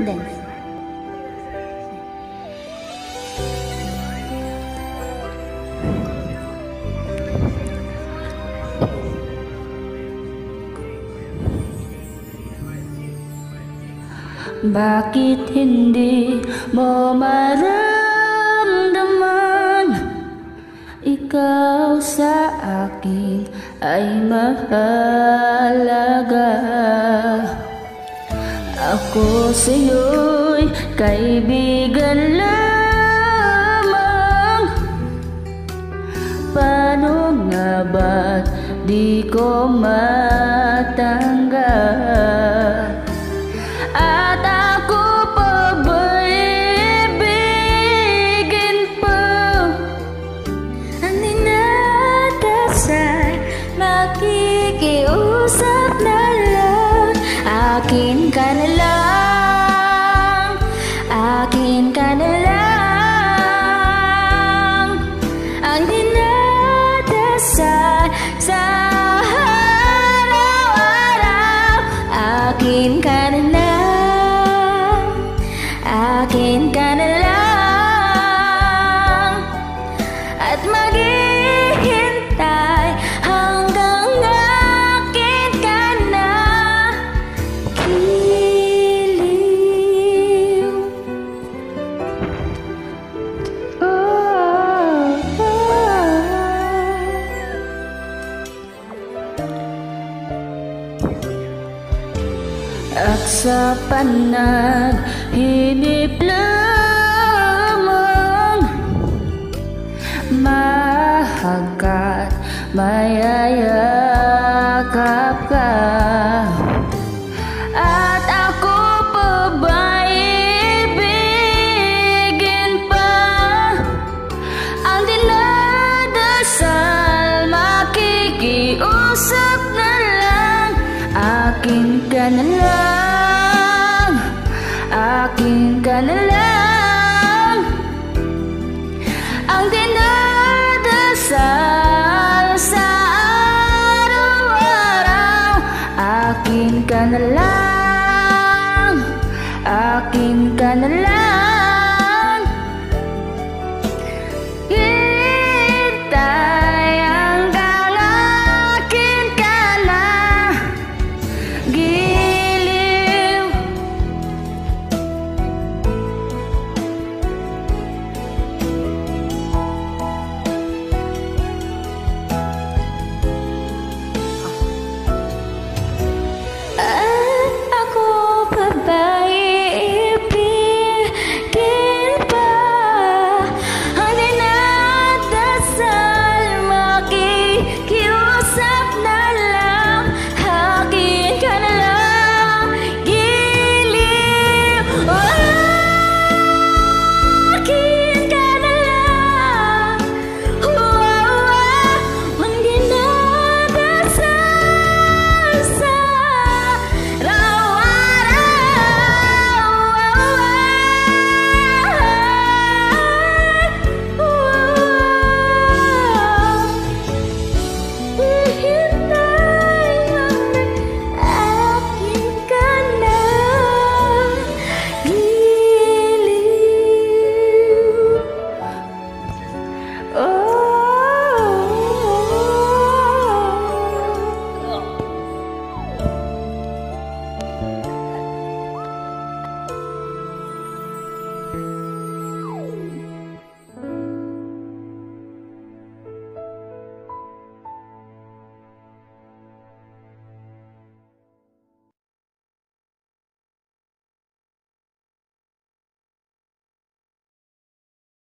Dance. Bakit hindi mo maramdaman Ikaw sa akin ay mahalaga Ako sa'yo'y kaibigan lamang. Paano nga ba't di ko matanggap At sa panaginip lamang. Mahagat mayayakap ka. At ako pa ba'y ibigin pa Ang dinadasal makikiusap na Akin ka na lang. Akin ka na lang. Ang dinadasal sa araw-araw. Akin ka na lang